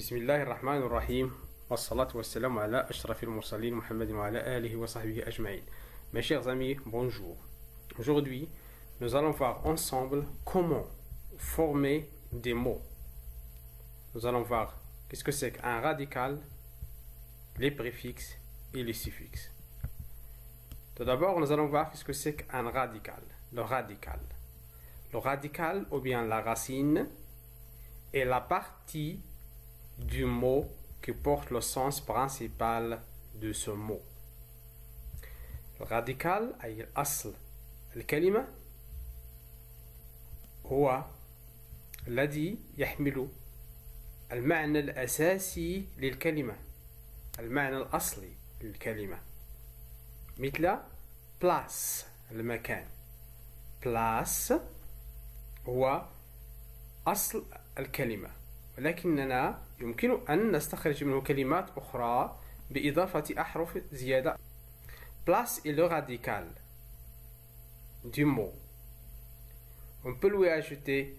بسم الله الرحمن الرحيم والصلاة والسلام على أشرف المرسلين محمد وعلى آله وصحبه أجمعين Mes chers amis, bonjour. Aujourd'hui, nous allons voir ensemble comment former des mots. Nous allons voir qu'est-ce que c'est qu'un radical, les préfixes et les suffixes. Tout d'abord, nous allons voir qu'est-ce que c'est qu'un radical. Le radical. Le radical, ou bien la racine, est la partie du mot qui porte le sens principal de ce mot. الراديكال أي الأصل الكلمة هو الذي يحمل المعنى الأساسي للكلمة المعنى الأصلي للكلمة مثل place المكان place هو أصل الكلمة ولكننا يمكن أن نستخرج منه كلمات أخرى بإضافة أحرف زيادة Place est le radical du mot. On peut lui ajouter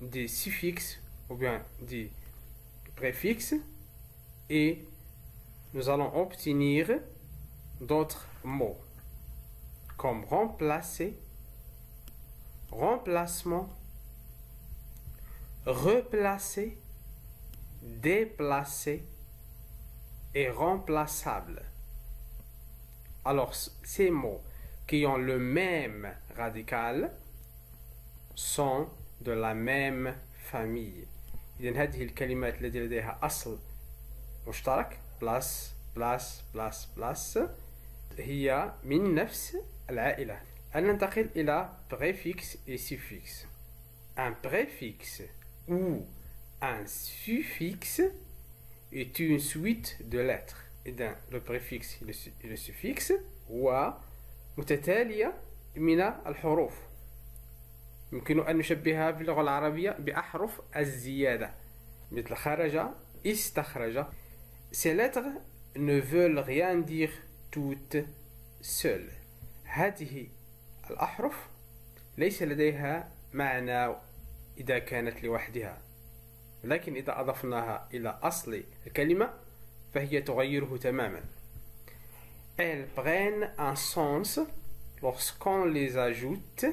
des suffixes ou bien des préfixes et nous allons obtenir d'autres mots comme remplacer, remplacement, replacer, déplacer et remplaçable. Alors, ces mots qui ont le même radical sont de la même famille. إذا هذه الكلمات التي لديها أصل مشترك بلس بلس بلس بلس هي من نفس العائلة. أن ننتقل إلى préfixe et suffixe. Un préfixe ou un suffixe est une suite de lettres. إذا le préfixe le suffixe هو متتالية من الحروف يمكن أن نشبهها في اللغة العربية بأحرف الزيادة. مثل خرج استخرج. Ces lettres ne veulent rien dire toutes seules. هذه الأحرف ليس لديها معنى إذا كانت لوحدها لكن إذا أضفناها إلى أصل الكلمة فهي تغيره تماما elles prennent un sens lorsqu'on les ajoute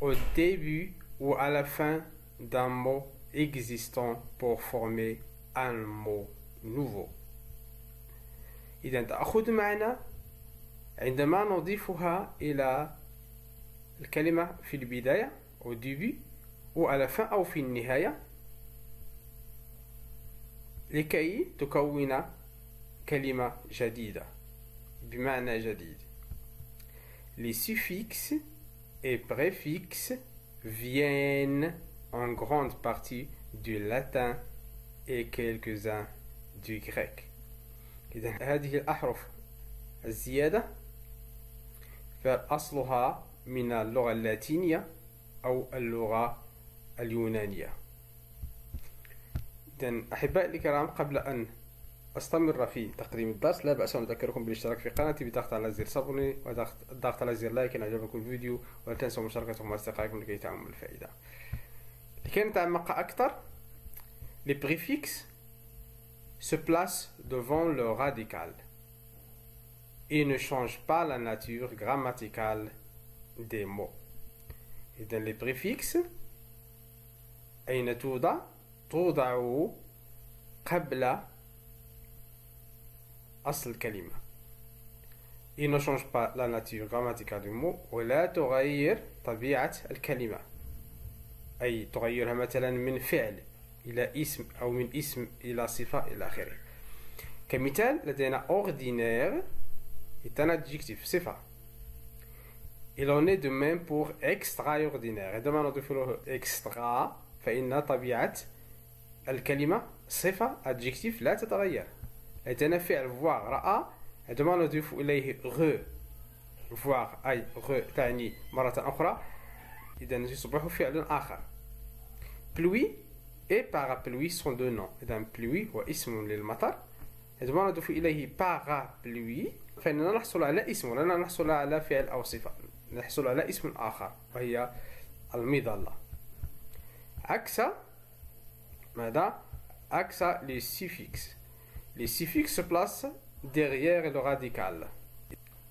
au début ou à la fin d'un mot existant pour former un mot nouveau إذا تأخذ معنى عندما نضيفها إلى الكلمة في البداية au début à la fin أو في النهاية لكي تكون كلمة جديدة بمعنى جديد Les suffixes et préfixes viennent en grande partie du latin et quelques-uns du. إذا هذه الأحرف الزيادة فأصلها من اللغة اللاتينية أو اللغة اليونانية. إذن أحبائي الكرام قبل أن أستمر في تقديم الدرس لا بأس أن أذكركم بالاشتراك في قناتي بضغط على زر صبري والضغط على زر لايك إن أعجبكم الفيديو ولا تنسوا مشاركته مع أصدقائكم لكي تعموا الفائدة لكي نتعمق أكثر les préfixes se placent devant le radical et ne changent pas la nature grammaticale des mots. Et dans les préfixes, أين توضع؟ توضع قبل أصل الكلمة. Il ne change pas la nature grammaticale du mot ولا تغير طبيعة الكلمة أي تغيرها مثلا من فعل إلى اسم أو من اسم إلى صفة إلى آخره. كمثال لدينا ordinaire est un adjectif صفة. Il en est de même pour extraordinaire. عندما نضيف له extra فإن طبيعة الكلمة صفة adjectif لا تتغير. لدينا فعل voir رأى عندما نضيف إليه غ. voir أي غ تعني مرة أخرى. إذا يصبح فعل آخر. pluie et parapluie sont deux noms. إذا pluie هو اسم للمطر. عندما نضيف إليه parapluie. فإننا نحصل على اسم ولا نحصل على فعل أو صفة. نحصل على اسم آخر وهي المظلة. عكس ماذا أكسا les suffixes les suffixes se placent derrière le radical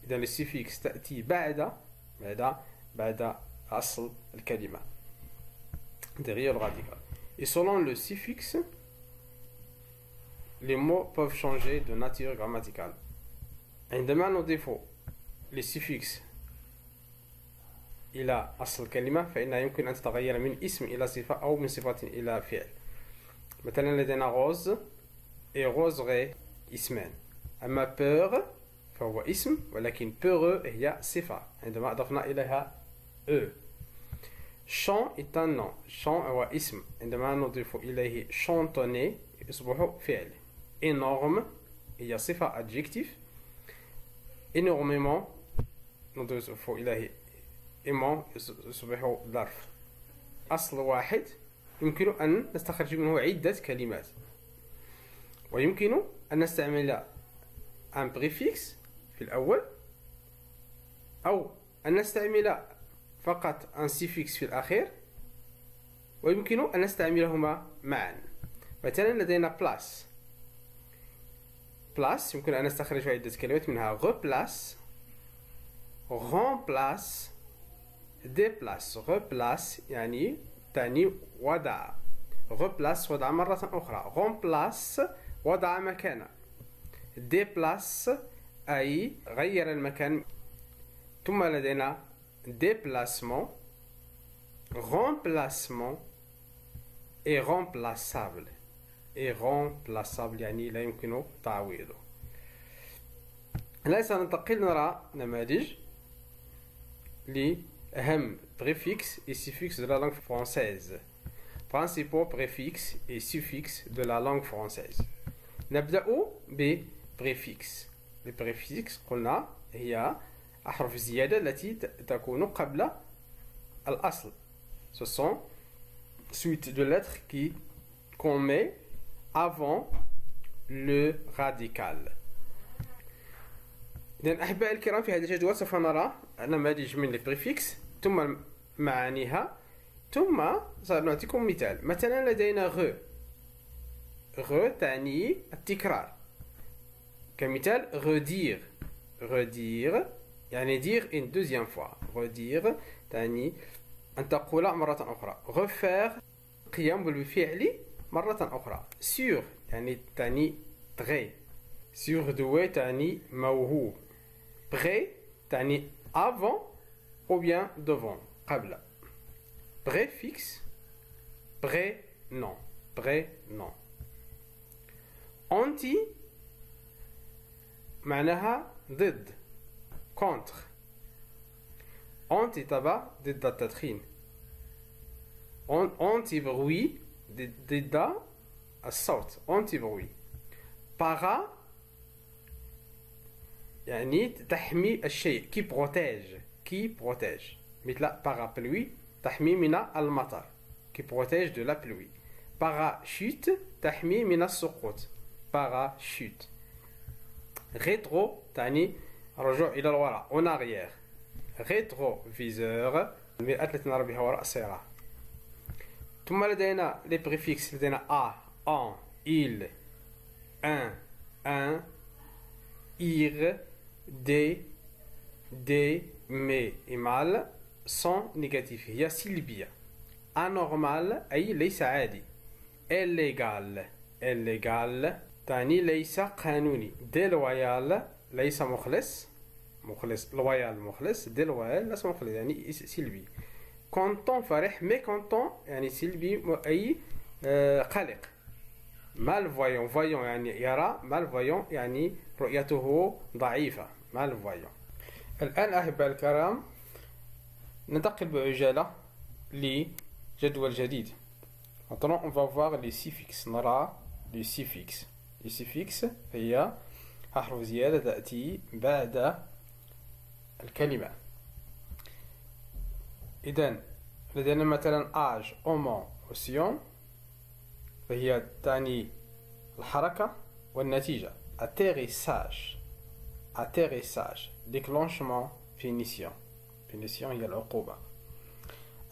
إذا les suffixes تأتي بعد ماذا بعد أصل الكلمة derrière le radical et selon le suffixe les mots peuvent changer de nature grammaticale عندما نضيف les suffixes إلى أصل الكلمة فإنها يمكن أن تتغير من اسم إلى صفة أو من صفة إلى فعل. مثلا لدينا rose et rosier اسمان. أما peur فهو اسم ولكن peureux هي صفة. عندما أضفنا إليها أو un nom. شون هو اسم. عندما نضيف إليه شونتوني يصبح فعل. énorme هي صفة adjectif énormément نضيف إليه إما يصبح ظرف. أصل واحد يمكن أن نستخرج منه عدة كلمات. ويمكن أن نستعمل un préfixe في الأول أو أن نستعمل فقط un suffixe في الأخير ويمكن أن نستعملهما معا. مثلا لدينا place place يمكن أن نستخرج عدة كلمات منها replace remplace déplace replace يعني تعني وضع replace وضع مرة أخرى remplace وضع مكانا déplace أي غير المكان ثم لدينا déplacement remplacement et remplaçable et remplaçable يعني لا يمكن تعويضه هنا سننتقل نرى نماذج لأهم préfixes et suffixes de la langue française principaux préfixes et suffixes de la langue française نبدأ ببريفيكس البريفيكس قلنا هي أحرف الزيادة التي تكون قبل الأصل ce sont suite de lettres qui qu'on met avant le radical إذا أحبائي الكرام في هذا الجدول سوف نرى نماذج من ال préfixes ثم معانيها. ثم سنعطيكم مثال. مثلا لدينا غ. غ تعني التكرار. كمثال redire. redire يعني dire une deuxième fois. redire تعني أن تقول مرة أخرى. refaire قيام بالفعل مرة أخرى. sur يعني تعني très. surdoué تعني موهوب. près تعني avant ou bien devant قبل préfixe prénom prénom anti معناها ضد contre anti تبع ضد التدخين anti bruit ضد الصوت anti bruit para يعني تحمي الشيء كي بروتيج كي بروتيج مثل بارابلوي تحمي من المطر كي بروتيج دو لا بلوي باراشوت تحمي من السقوط باراشوت ريترو تعني رجوع الى الوراء اون اريير ريترو فيزور المرآة التي نرى بها وراء السيارة ثم لدينا لي بريفيكس لدينا ا ان il un un ir des, des, mais et mal sont négatifs هي سلبية anormal أي ليس عادي illégal illégal تعني ليس قانوني déloyal ليس مخلص مخلص لويال مخلص déloyal ليس مخلص يعني سلبي content فرح مي content يعني سلبي أي قلق malvoyant voyant يعني يرى malvoyant يعني رؤيته ضعيفة malvoyant الآن أحباء الكرام ننتقل بعجالة لجدول جديد Maintenant, on va voir les. نرى les suffixes. Les suffixes هي أحرف زيادة تأتي بعد الكلمة. إذا لدينا مثلا âge, moment, océan فهي تعني الحركة والنتيجة. atterrissage atterrissage déclenchement finition. Finition هي العقوبة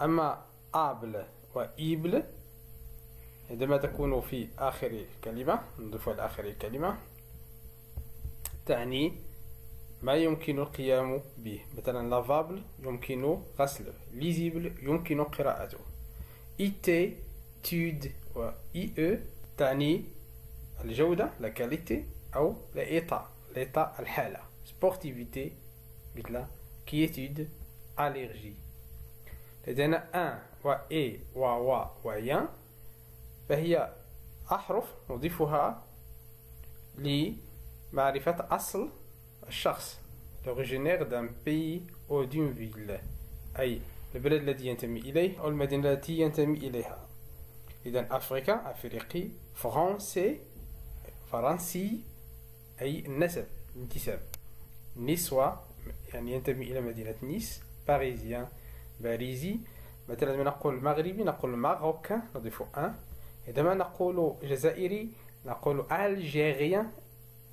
أما able و إبل عندما تكون في آخر كلمة نضيف إلى آخر الكلمة تعني ما يمكن القيام به مثلا لافابل يمكن غسله ليزيبل يمكن قراءته إيتي تود و إي تعني الجودة لا كاليتي أو لإيطا لإيطا الحالة سبورتيفيتي مثل كيتود أليرجي لدينا أن و إي و و و ين فهي أحرف نضيفها لمعرفة أصل الشخص l'originaire d'un pays ou d'une ville. أي البلد الذي ينتمي إليه أو المدينة التي ينتمي إليها إذا africain أفريقي français فرنسي أي النسب الانتساب. niçois يعني ينتمي إلى مدينة نيس parisien باريزي. مثلا نقول مغربي نقول Maroc نضيف ain عندما نقول جزائري نقول algérien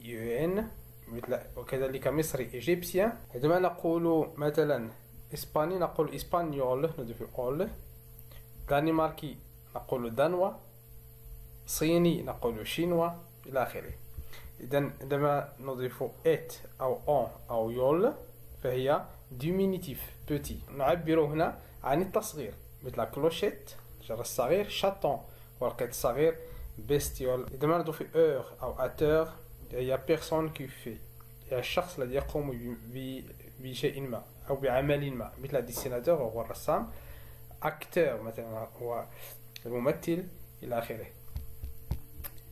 ien مثل وكذلك مصري égyptien عندما نقول مثلا إسباني نقول espagnol نضيف ol. دانماركي نقول danois. صيني نقول chinois إلى آخره. اذا عندما نضيف ات أو أون أو يول فهي diminutif petit نعبر هنا عن التصغير مثل clochette الجرس الصغير chaton ورقة الصغير bestiole عندما نضيف اور أو اتور هي بيرسون كي في هي الشخص الذي يقوم بشيء ما أو بعمل ما مثل dessinateur هو الرسام. acteur مثلا هو الممثل إلى آخره.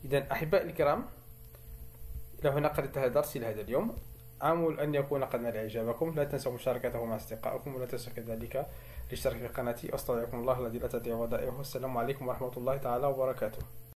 إذا أحبائي الكرام إلى هنا قد انتهى درسي لهذا اليوم. آمل أن يكون قد نال إعجابكم. لا تنسوا مشاركته مع أصدقائكم ولا تنسوا كذلك الاشتراك في قناتي. أستودعكم الله الذي لا تضيع ودائعه. السلام عليكم ورحمة الله تعالى وبركاته.